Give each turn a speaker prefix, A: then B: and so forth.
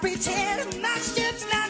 A: pretend my ship's not.